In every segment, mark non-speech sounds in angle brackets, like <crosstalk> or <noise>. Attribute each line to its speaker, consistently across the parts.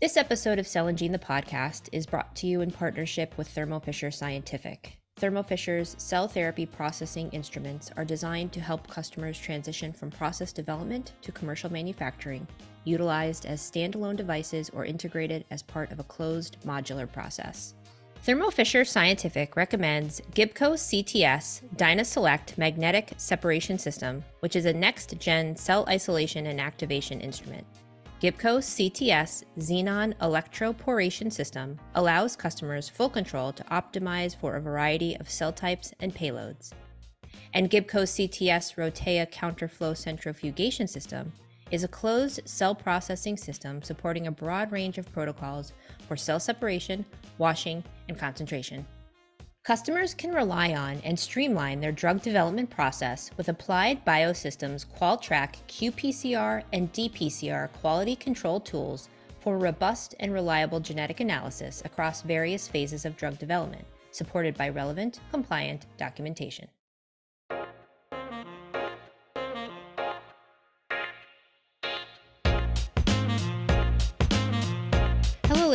Speaker 1: This episode of Cell and Gene the podcast is brought to you in partnership with Thermo Fisher Scientific. Thermo Fisher's cell therapy processing instruments are designed to help customers transition from process development to commercial manufacturing, utilized as standalone devices or integrated as part of a closed modular process. Thermo Fisher Scientific recommends Gibco CTS DynaSelect Magnetic Separation System, which is a next gen cell isolation and activation instrument. Gibco CTS Xenon Electroporation System allows customers full control to optimize for a variety of cell types and payloads. And Gibco CTS Rotea Counterflow Centrifugation System is a closed cell processing system supporting a broad range of protocols for cell separation, washing, and concentration. Customers can rely on and streamline their drug development process with Applied Biosystems Qualtrak qPCR and dPCR quality control tools for robust and reliable genetic analysis across various phases of drug development, supported by relevant, compliant documentation.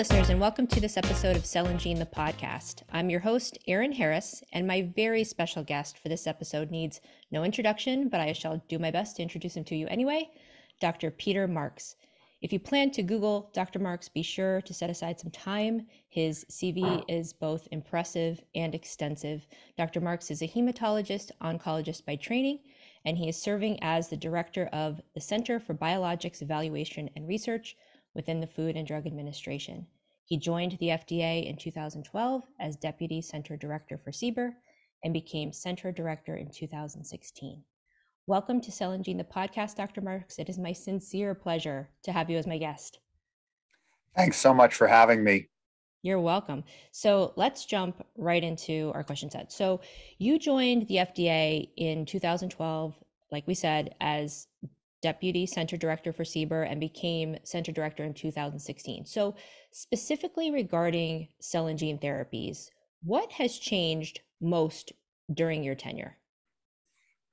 Speaker 1: Listeners, and welcome to this episode of Cell and Gene, the podcast. I'm your host, Erin Harris, and my very special guest for this episode needs no introduction, but I shall do my best to introduce him to you anyway Dr. Peter Marks. If you plan to Google Dr. Marks, be sure to set aside some time. His CV is both impressive and extensive. Dr. Marks is a hematologist, oncologist by training, and he is serving as the director of the Center for Biologics Evaluation and Research within the Food and Drug Administration. He joined the FDA in 2012 as Deputy Center Director for CBER and became Center Director in 2016. Welcome to Cell and Gene, the podcast, Dr. Marks. It is my sincere pleasure to have you as my guest.
Speaker 2: Thanks so much for having me.
Speaker 1: You're welcome. So let's jump right into our question set. So you joined the FDA in 2012, like we said, as deputy center director for CBER and became center director in 2016. So, specifically regarding cell and gene therapies, what has changed most during your tenure?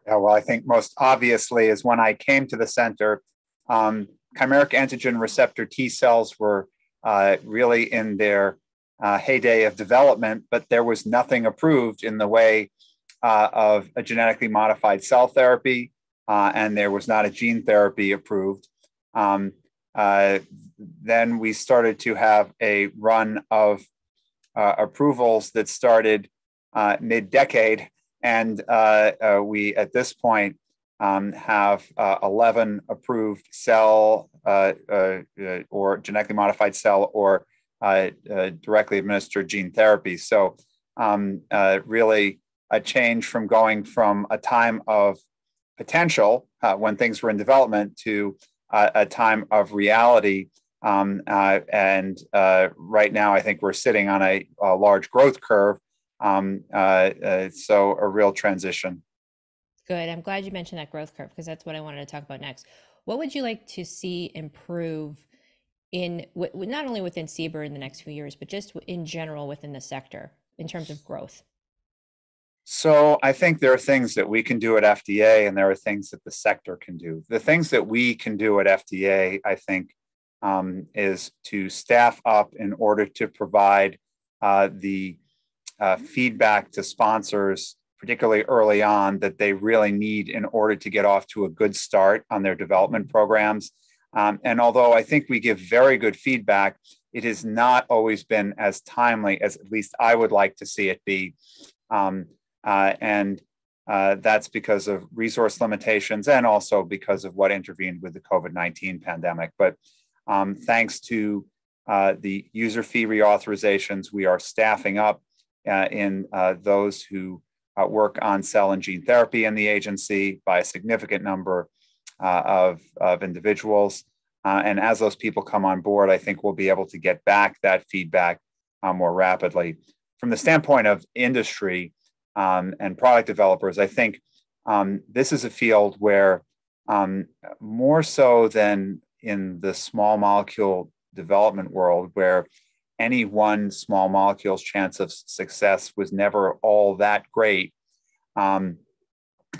Speaker 2: Yeah, well, I think most obviously is when I came to the center, um, chimeric antigen receptor T cells were uh, really in their uh, heyday of development, but there was nothing approved in the way uh, of a genetically modified cell therapy uh, and there was not a gene therapy approved. Um, uh, then we started to have a run of uh, approvals that started uh, mid decade. And uh, uh, we, at this point, um, have 11 approved cell or genetically modified cell or directly administered gene therapy. So, um, really, a change from going from a time of potential uh, when things were in development to uh, a time of reality. Um, uh, and uh, right now, I think we're sitting on a, a large growth curve. Um, uh, uh, so, a real transition.
Speaker 1: Good. I'm glad you mentioned that growth curve because that's what I wanted to talk about next. What would you like to see improve in not only within CBER in the next few years, but just in general within the sector in terms of growth?
Speaker 2: So I think there are things that we can do at FDA and there are things that the sector can do. The things that we can do at FDA, I think, um, is to staff up in order to provide uh, the uh, feedback to sponsors, particularly early on, that they really need in order to get off to a good start on their development programs. Um, and although I think we give very good feedback, it has not always been as timely as at least I would like to see it be. Um, and uh, that's because of resource limitations and also because of what intervened with the COVID 19 pandemic. But um, thanks to uh, the user fee reauthorizations, we are staffing up uh, in uh, those who uh, work on cell and gene therapy in the agency by a significant number of, of individuals. and as those people come on board, I think we'll be able to get back that feedback more rapidly. From the standpoint of industry, um, and product developers, I think um, this is a field where um, more so than in the small molecule development world, where any one small molecule's chance of success was never all that great. Um,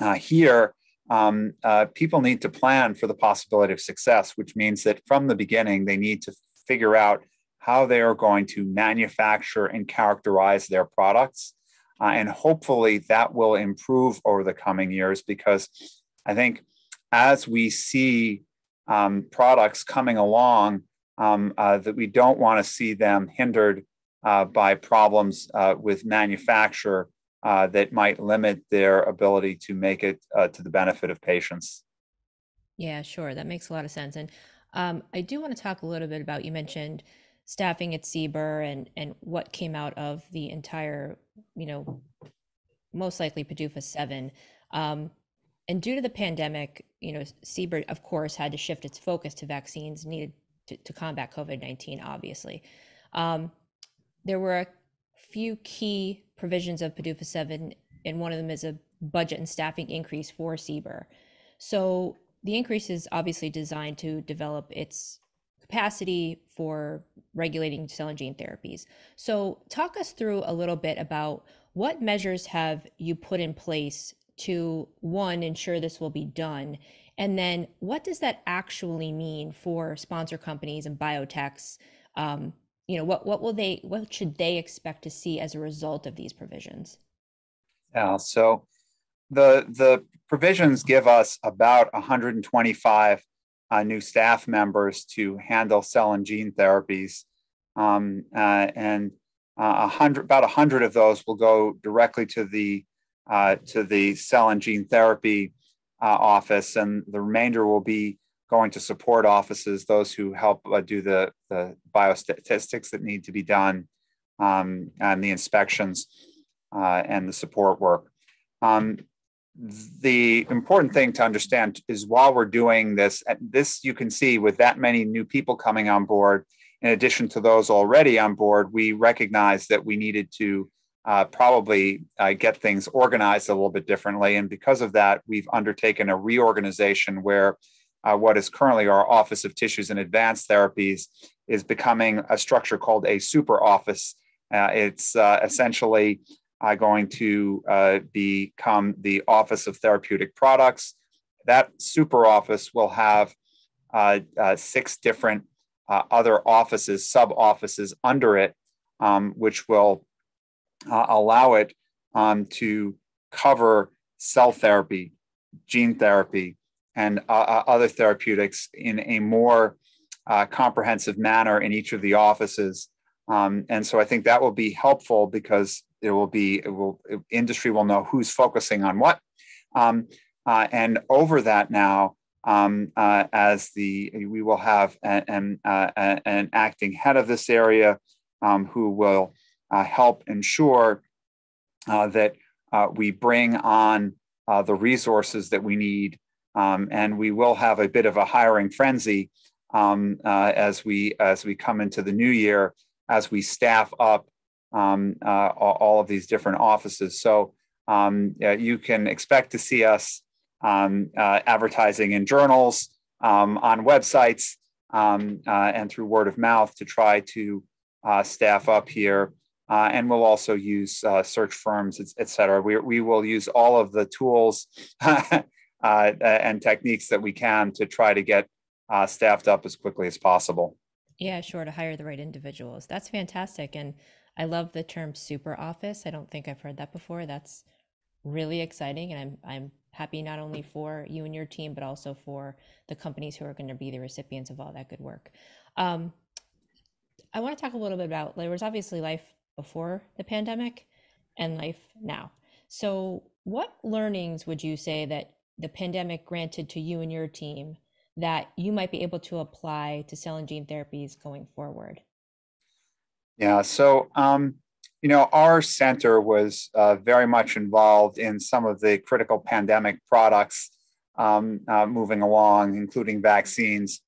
Speaker 2: uh, here, um, uh, people need to plan for the possibility of success, which means that from the beginning, they need to figure out how they are going to manufacture and characterize their products. Uh, and hopefully that will improve over the coming years because I think as we see um, products coming along, um, uh, that we don't want to see them hindered uh, by problems uh, with manufacture uh, that might limit their ability to make it uh, to the benefit of patients.
Speaker 1: Yeah, sure. That makes a lot of sense. And um, I do want to talk a little bit about you mentioned staffing at CBER and and what came out of the entire, you know, most likely PDUFA seven. Um, and due to the pandemic, you know, CBER of course had to shift its focus to vaccines needed to, to combat COVID nineteen. Obviously, um, there were a few key provisions of PDUFA seven, and one of them is a budget and staffing increase for CBER. So the increase is obviously designed to develop its capacity for regulating cell and gene therapies. So, talk us through a little bit about what measures have you put in place to one ensure this will be done, and then what does that actually mean for sponsor companies and biotechs? Um, you know, what what will they what should they expect to see as a result of these provisions?
Speaker 2: Yeah, so the the provisions give us about 125 uh, new staff members to handle cell and gene therapies. Um, uh, and uh, 100, about 100 of those will go directly to the, uh, to the cell and gene therapy uh, office, and the remainder will be going to support offices, those who help uh, do the, the biostatistics that need to be done, um, and the inspections and the support work. Um, the important thing to understand is while we're doing this, this you can see with that many new people coming on board, in addition to those already on board, we recognize that we needed to uh, probably uh, get things organized a little bit differently. And because of that, we've undertaken a reorganization where uh, what is currently our Office of Tissues and Advanced Therapies is becoming a structure called a super office. Uh, it's uh, essentially uh, going to uh, become the Office of Therapeutic Products. That super office will have uh, uh six different uh, other offices, sub offices under it, um, which will uh, allow it um, to cover cell therapy, gene therapy, and other therapeutics in a more comprehensive manner in each of the offices. Um, and so I think that will be helpful because there will be it will industry will know who's focusing on what. Um, uh, and over that now um, uh, as the we will have an, uh, an acting head of this area um, who will uh, help ensure uh, that we bring on the resources that we need. Um, and we will have a bit of a hiring frenzy um, as we as we come into the new year as we staff up um, uh, all of these different offices. So um, you can expect to see us um, uh, advertising in journals, um, on websites, um, uh, and through word of mouth to try to uh, staff up here. Uh, and we'll also use uh, search firms, et, et, cetera. We, we will use all of the tools <laughs> and techniques that we can to try to get staffed up as quickly as possible.
Speaker 1: Yeah, sure, to hire the right individuals. That's fantastic. And I love the term super office. I don't think I've heard that before. That's really exciting. And I'm, I'm happy not only for you and your team, but also for the companies who are going to be the recipients of all that good work. Um, I want to talk a little bit about there was obviously life before the pandemic and life now. So, what learnings would you say that the pandemic granted to you and your team that you might be able to apply to cell and gene therapies going forward?
Speaker 2: Yeah. So, um, you know, our center was uh, very much involved in some of the critical pandemic products um, uh, moving along, including vaccines.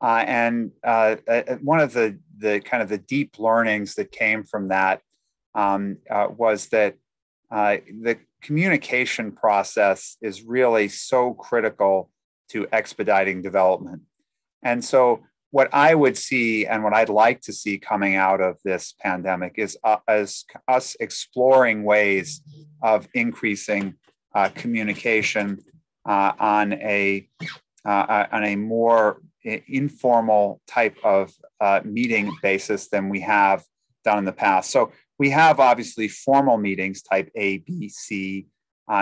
Speaker 2: Uh, and uh, uh, one of the the kind of the deep learnings that came from that um, uh, was that the communication process is really so critical to expediting development. And so what I would see and what I'd like to see coming out of this pandemic is uh, as us exploring ways of increasing uh, communication uh, on a uh, uh, on a more informal type of uh, meeting basis than we have done in the past. So we have obviously formal meetings, type A, B, C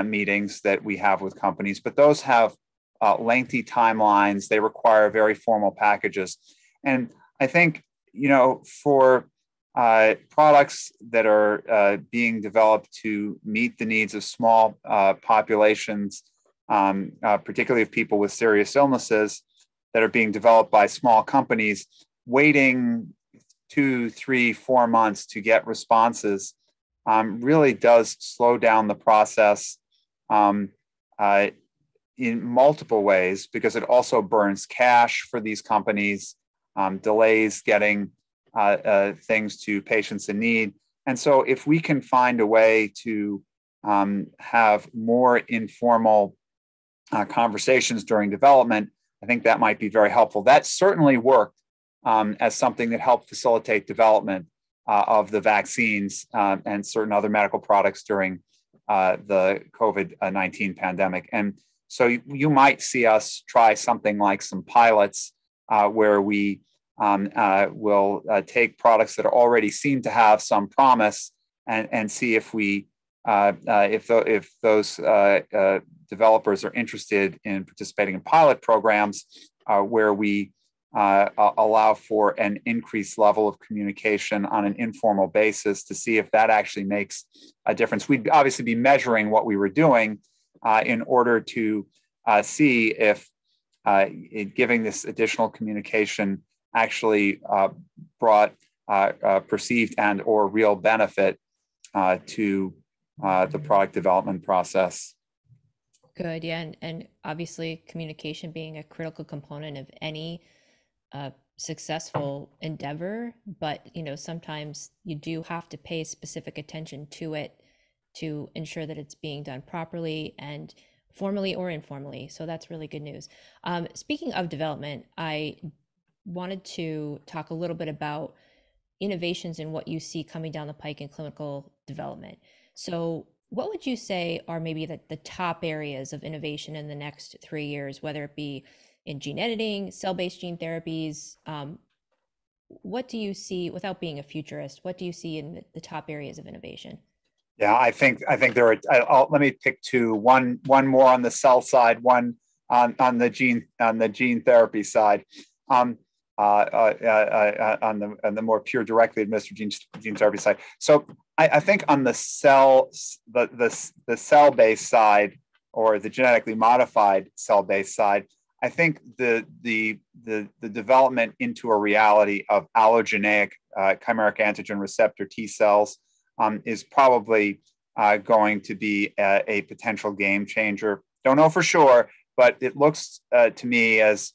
Speaker 2: meetings that we have with companies, but those have uh, lengthy timelines. They require very formal packages. And I think, you know, for uh, products that are uh, being developed to meet the needs of small uh, populations, um, uh, particularly of people with serious illnesses that are being developed by small companies, waiting two, three, four months to get responses um, really does slow down the process um, uh, in multiple ways because it also burns cash for these companies, um, delays getting uh, uh, things to patients in need. And so, if we can find a way to um, have more informal uh, conversations during development, I think that might be very helpful. That certainly worked um, as something that helped facilitate development uh, of the vaccines uh, and certain other medical products during uh, the COVID 19 pandemic. And so you, might see us try something like some pilots uh, where we um, uh, will uh, take products that are already seem to have some promise and, and see if we if, the, if those developers are interested in participating in pilot programs where we uh, allow for an increased level of communication on an informal basis to see if that actually makes a difference. We'd obviously be measuring what we were doing uh, in order to uh, see if uh, giving this additional communication actually uh, brought uh, perceived and or real benefit to the product development process.
Speaker 1: Good, yeah, and, and obviously communication being a critical component of any successful endeavor but you know sometimes you do have to pay specific attention to it to ensure that it's being done properly and formally or informally so that's really good news um, speaking of development i wanted to talk a little bit about innovations in what you see coming down the pike in clinical development so what would you say are maybe the, the top areas of innovation in the next three years whether it be in gene editing, cell based gene therapies. Um, what do you see, without being a futurist, what do you see in the, the top areas of innovation?
Speaker 2: Yeah, I think I think there are. I'll, let me pick two. One one more on the cell side, one on, on the gene on the gene therapy side. Um, uh, uh, uh, uh on the on the more pure directly administered gene, gene therapy side. So I, I think on the cell the the, the cell based side or the genetically modified cell based side, I think the the the, the development into a reality of allogeneic uh, chimeric antigen receptor T cells um, is probably uh, going to be a, a, potential game changer. Don't know for sure, but it looks uh, to me as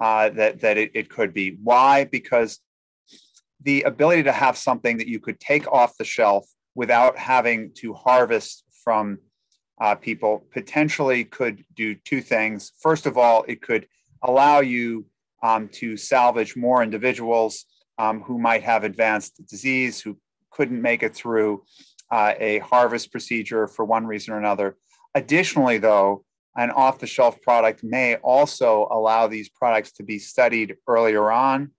Speaker 2: uh, that that it, it could be. Why? Because the ability to have something that you could take off the shelf without having to harvest from uh, people potentially could do two things. First of all, it could allow you um, to salvage more individuals um, who might have advanced disease, who couldn't make it through uh, a harvest procedure for one reason or another. Additionally, though, an off the shelf product may also allow these products to be studied earlier on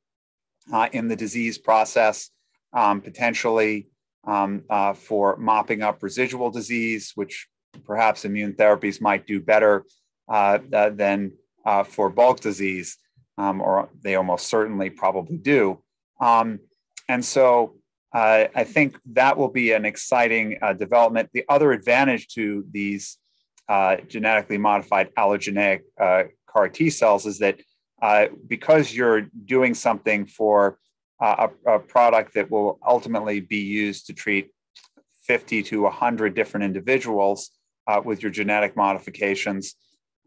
Speaker 2: uh, in the disease process, um, potentially um, uh, for mopping up residual disease, which perhaps immune therapies might do better uh, than uh, for bulk disease, um, or they almost certainly probably do. Um, and so uh, I think that will be an exciting uh, development. The other advantage to these uh, genetically modified allogeneic uh, CAR T cells is that because you're doing something for a, a product that will ultimately be used to treat 50 to 100 different individuals, uh, with your genetic modifications,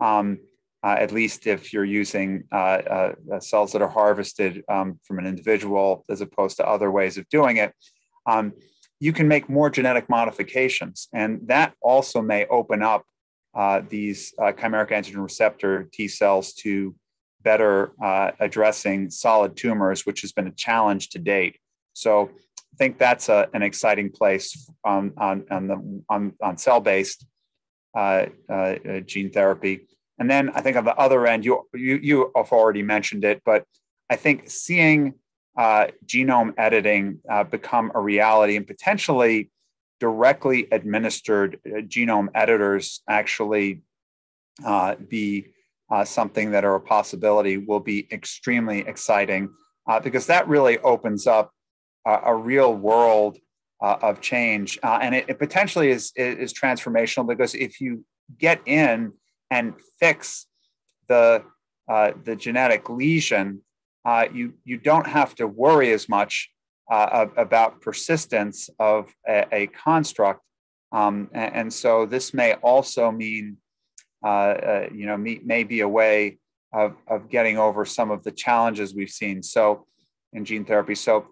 Speaker 2: um, uh, at least if you're using uh, uh, uh, cells that are harvested um, from an individual as opposed to other ways of doing it. Um, you can make more genetic modifications, and that also may open up these chimeric antigen receptor T cells to better addressing solid tumors, which has been a challenge to date. So I think that's a, an exciting place on, on, on, the, on, on cell-based uh, uh, gene therapy. And then I think on the other end, you you you have already mentioned it, but I think seeing uh, genome editing uh, become a reality and potentially directly administered uh, genome editors actually uh, be uh, something that are a possibility will be extremely exciting because that really opens up a real world of change and it, it potentially is, is transformational because if you get in and fix the uh, the genetic lesion, uh, you you don't have to worry as much uh, about persistence of a, a construct, um, and, and, so this may also mean uh, uh, you know may, be a way of of getting over some of the challenges we've seen. So in gene therapy, so.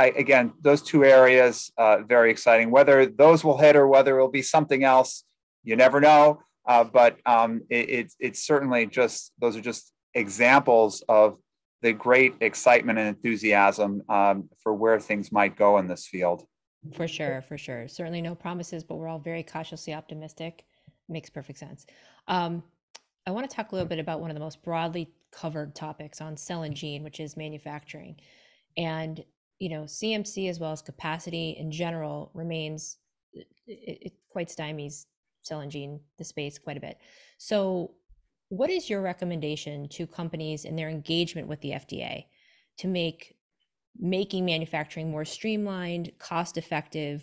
Speaker 2: I, again, those two areas uh, very exciting. Whether those will hit or whether it'll be something else, you never know. Uh, but um, it, it's it's certainly just those are just examples of the great excitement and enthusiasm um, for where things might go in this field.
Speaker 1: For sure, for sure. Certainly no promises, but we're all very cautiously optimistic. Makes perfect sense. Um, I want to talk a little bit about one of the most broadly covered topics on cell and gene, which is manufacturing. And you know, CMC as well as capacity in general remains it, it quite stymies cell and gene the space quite a bit. So, what is your recommendation to companies in their engagement with the FDA to make making manufacturing more streamlined, cost effective,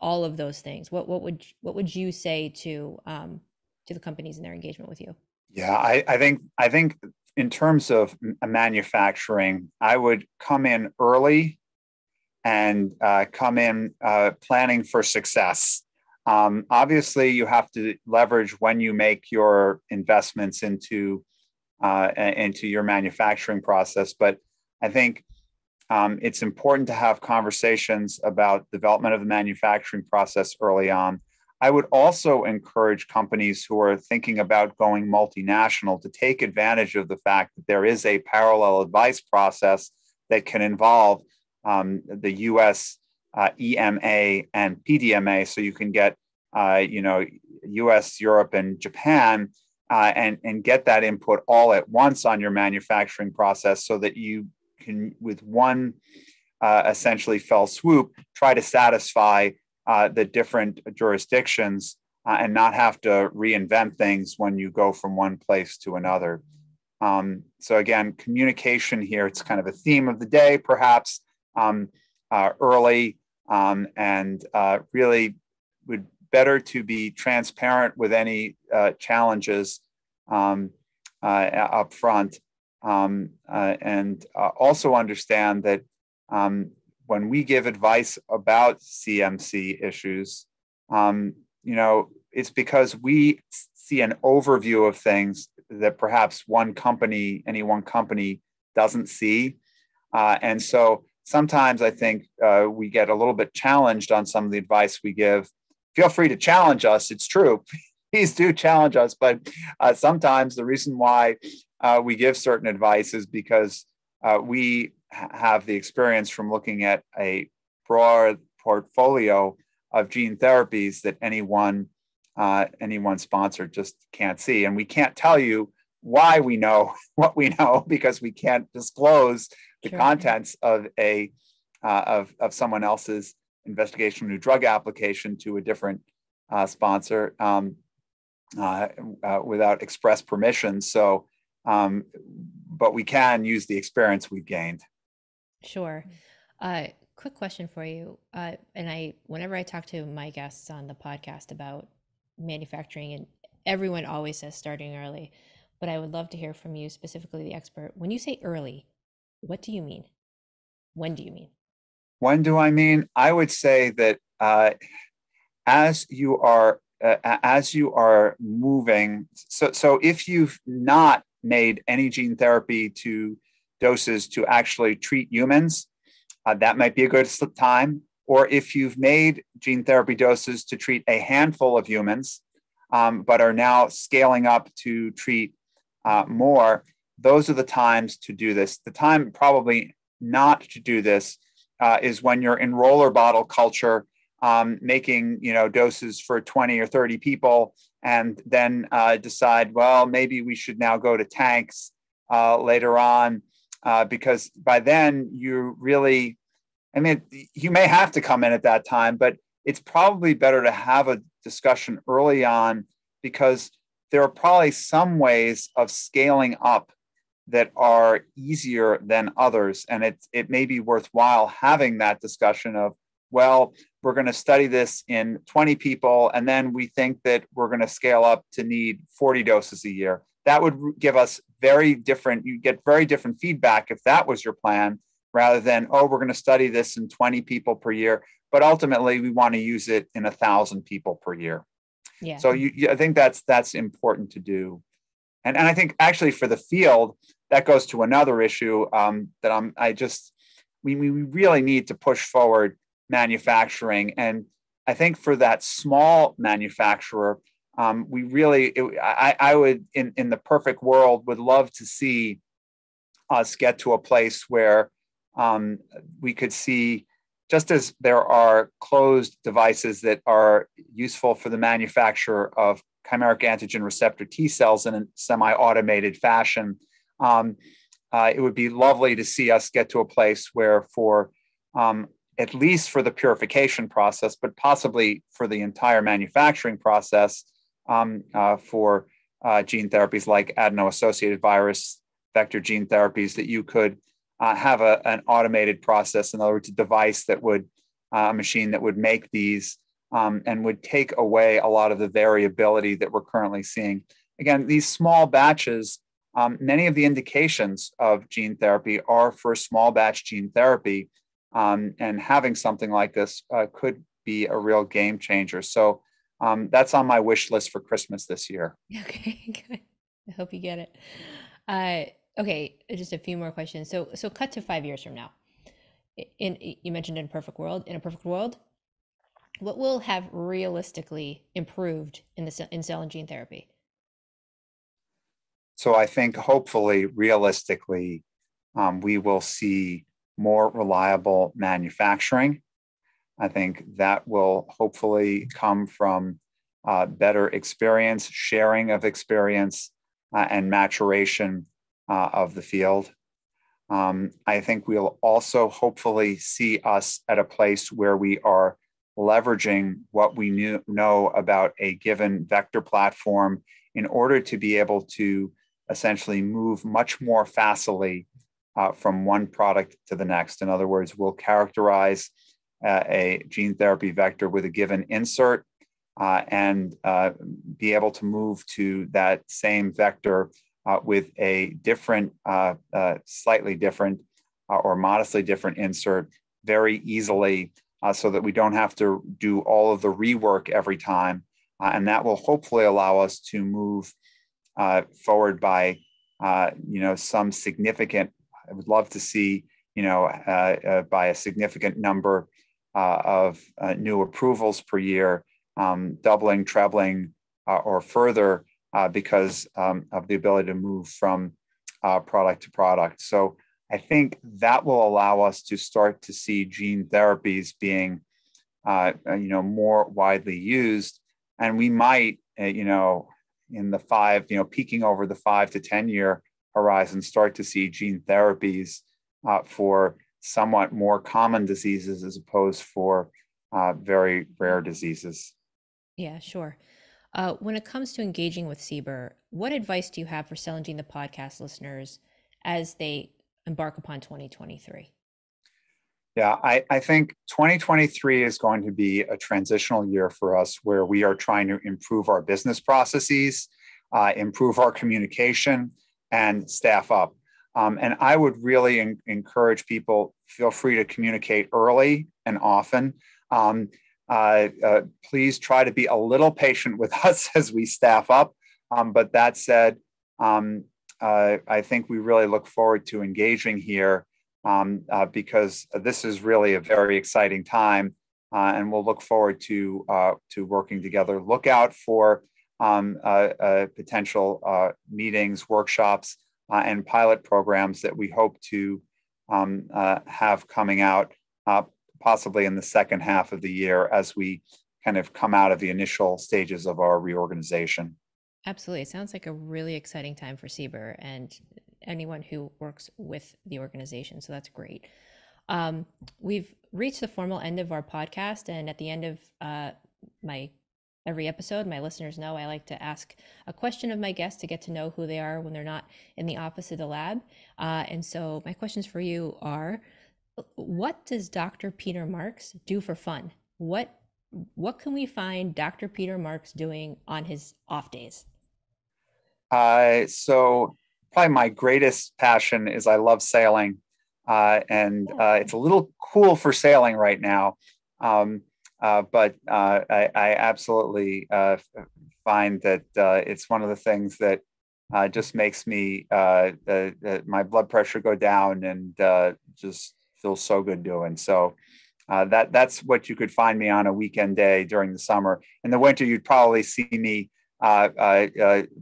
Speaker 1: all of those things? What what would what would you say to um, to the companies in their engagement with you?
Speaker 2: Yeah, I, I think I think in terms of manufacturing, I would come in early and uh, come in uh, planning for success. Um, obviously, you have to leverage when you make your investments into uh, into your manufacturing process. But I think um, it's important to have conversations about development of the manufacturing process early on. I would also encourage companies who are thinking about going multinational to take advantage of the fact that there is a parallel advice process that can involve um, the US uh, EMA and PMDA, so you can get uh, you know U.S., Europe, and Japan, uh, and and get that input all at once on your manufacturing process, so that you can, with one uh, essentially fell swoop, try to satisfy uh, the different jurisdictions uh, and not have to reinvent things when you go from one place to another. Um, so again, communication here, it's kind of a theme of the day, perhaps um, uh, early um, and uh, really would better to be transparent with any uh, challenges um, uh, up front um, uh, and uh, also understand that um, when we give advice about CMC issues, um, you know, it's because we see an overview of things that perhaps one company, any one company doesn't see. and so sometimes I think uh, we get a little bit challenged on some of the advice we give. Feel free to challenge us. It's true. <laughs> Please do challenge us. But uh, sometimes the reason why uh, we give certain advice is because uh, we have the experience from looking at a broad portfolio of gene therapies that anyone uh, anyone sponsor just can't see, and we can't tell you why we know <laughs> what we know because we can't disclose the sure. contents of a uh, of of someone else's investigational new drug application to a different uh, sponsor um, uh, uh without express permission. So, um, but we can use the experience we've gained.
Speaker 1: Sure. Uh, quick question for you, uh, and I whenever I talk to my guests on the podcast about manufacturing, and everyone always says starting early, but I would love to hear from you specifically, the expert. When you say early, what do you mean? When do you mean?
Speaker 2: When do I mean? I would say that uh, as you are uh, as you are moving, so so if you've not made any gene therapy to doses to actually treat humans, uh, that might be a good time. Or if you've made gene therapy doses to treat a handful of humans, um, but are now scaling up to treat uh, more, those are the times to do this. The time probably not to do this uh, is when you're in roller bottle culture, um, making you know doses for 20 or 30 people and then uh, decide, well, maybe we should now go to tanks uh, later on, uh, because by then you really, I mean, you may have to come in at that time, but it's probably better to have a discussion early on because there are probably some ways of scaling up that are easier than others. And it, it may be worthwhile having that discussion of, well, we're going to study this in 20 people, and then we think that we're going to scale up to need 40 doses a year. That would give us very different, you get very different feedback if that was your plan, rather than, oh, we're going to study this in 20 people per year. But ultimately, we want to use it in a thousand people per year. Yeah. So you, you, I think that's that's important to do, and and I think actually for the field that goes to another issue um, that I'm I just we we really need to push forward manufacturing. And I think for that small manufacturer, um, we really, it, I, I would, in, in the perfect world, would love to see us get to a place where um, we could see, just as there are closed devices that are useful for the manufacture of chimeric antigen receptor T cells in a semi automated fashion, um, uh, it would be lovely to see us get to a place where for um, at least for the purification process, but possibly for the entire manufacturing process um, uh, for uh, gene therapies like adeno-associated virus vector gene therapies, that you could uh, have a, an automated process, in other words, a device that would, uh, a machine that would make these um, and would take away a lot of the variability that we're currently seeing. Again, these small batches, um, many of the indications of gene therapy are for small batch gene therapy um, and having something like this uh, could be a real game changer. So um, that's on my wish list for Christmas this year. <laughs>
Speaker 1: Okay, good. I hope you get it. Uh, okay, just a few more questions. So, so cut to five years from now. In you mentioned in a perfect world. In a perfect world, what will have realistically improved in the in cell and gene therapy?
Speaker 2: So I think hopefully, realistically, um, we will see more reliable manufacturing. I think that will hopefully come from uh, better experience, sharing of experience, uh, and maturation uh, of the field. Um, I think we'll also hopefully see us at a place where we are leveraging what we knew, know about a given vector platform in order to be able to essentially move much more facilely uh, from one product to the next. In other words, we'll characterize uh, a gene therapy vector with a given insert uh, and uh, be able to move to that same vector uh, with a different, uh, slightly different or modestly different insert very easily so that we don't have to do all of the rework every time. and that will hopefully allow us to move forward by you know, some significant I would love to see, you know, uh, uh, by a significant number uh, of uh, new approvals per year, um, doubling, trebling, uh, or further uh, because um, of the ability to move from product to product. So I think that will allow us to start to see gene therapies being, you know, more widely used, and we might, you know, in the five, you know, peaking over the five to ten year horizon start to see gene therapies uh, for somewhat more common diseases as opposed for uh, very rare diseases.
Speaker 1: Yeah, sure. Uh, when it comes to engaging with CBER, what advice do you have for Gene the podcast listeners as they embark upon 2023?
Speaker 2: Yeah, I, I think 2023 is going to be a transitional year for us where we are trying to improve our business processes, uh, improve our communication, and staff up. Um, and I would really en- encourage people feel free to communicate early and often. Um, uh, uh, please try to be a little patient with <laughs> us as we staff up. Um, but that said, um, uh, I think we really look forward to engaging here um, uh, because this is really a very exciting time, uh, and we'll look forward to uh, to working together. Look out for um, uh, uh, potential meetings, workshops, and pilot programs that we hope to um, have coming out possibly in the second half of the year as we kind of come out of the initial stages of our reorganization.
Speaker 1: Absolutely. It sounds like a really exciting time for CBER and anyone who works with the organization. So that's great. Um, we've reached the formal end of our podcast. And at the end of uh, my every episode, my listeners know I like to ask a question of my guests to get to know who they are when they're not in the office of the lab. Uh, and so my questions for you are what does Dr. Peter Marks do for fun? What what can we find Dr. Peter Marks doing on his off days?
Speaker 2: Uh, so probably my greatest passion is I love sailing, uh, and uh, it's a little cool for sailing right now. Um, uh, but uh, I, I, absolutely uh, find that it's one of the things that just makes me my blood pressure go down and just feels so good doing. So uh, that that's what you could find me on a weekend day during the summer. In the winter, you'd probably see me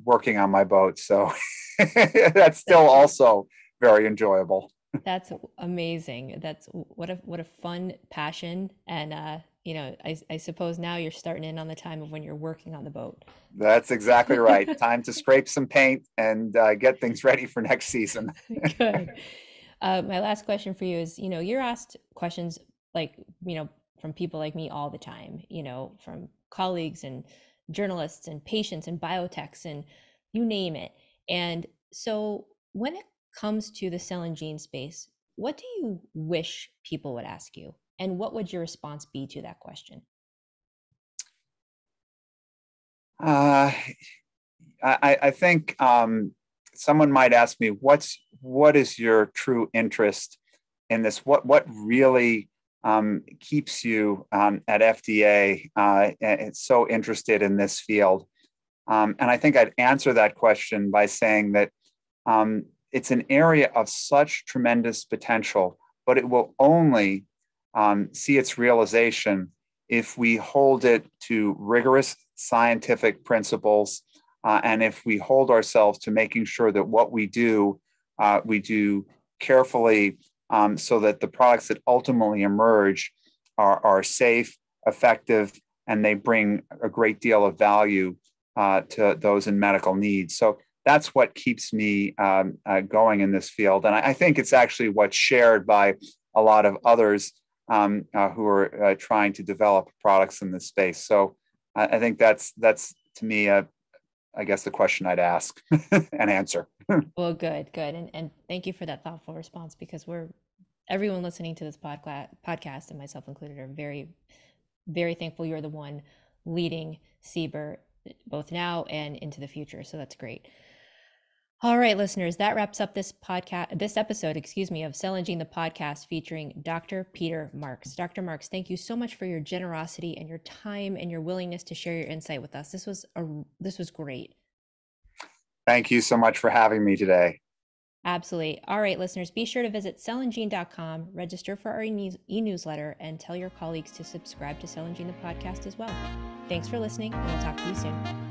Speaker 2: working on my boat. So <laughs> that's still also very enjoyable.
Speaker 1: That's amazing. That's what a what a fun passion, and uh, you know, I, I suppose now you're starting in on the time of when you're working on the boat.
Speaker 2: That's exactly right. <laughs> time to scrape some paint and uh, get things ready for next season. <laughs>
Speaker 1: Good. Uh, my last question for you is, you know, you're asked questions like, you know, from people like me all the time, you know, from colleagues and journalists and patients and biotechs and you name it. And so when it comes to the cell and gene space, what do you wish people would ask you? And what would your response be to that question?
Speaker 2: Uh, I, I think um, someone might ask me, "What's what is your true interest in this? What what really um, keeps you um, at FDA uh, so interested in this field?" Um, and I think I'd answer that question by saying that um, it's an area of such tremendous potential, but it will only um, see its realization if we hold it to rigorous scientific principles uh, and if we hold ourselves to making sure that what we do uh, we do carefully um, so that the products that ultimately emerge are, are safe, effective, and they bring a great deal of value uh, to those in medical needs. So that's what keeps me um, uh, going in this field. And I, I, think it's actually what's shared by a lot of others um, uh, who are uh, trying to develop products in this space. So I, I think that's that's to me a, I guess the question I'd ask <laughs> and answer. <laughs>
Speaker 1: well, good, good. And, and thank you for that thoughtful response because we're, everyone listening to this podcast, podcast and myself included, are very, very thankful you're the one leading CBER both now and into the future. So that's great. All right, listeners, that wraps up this podcast, this episode, excuse me, of Cell and Gene, the podcast featuring Dr. Peter Marks. Dr. Marks, thank you so much for your generosity and your time and your willingness to share your insight with us. This was a this was great.
Speaker 2: Thank you so much for having me today.
Speaker 1: Absolutely. All right, listeners, be sure to visit cellandgene.com, register for our e newsletter, and tell your colleagues to subscribe to Cell and Gene, the podcast as well. Thanks for listening, and we'll talk to you soon.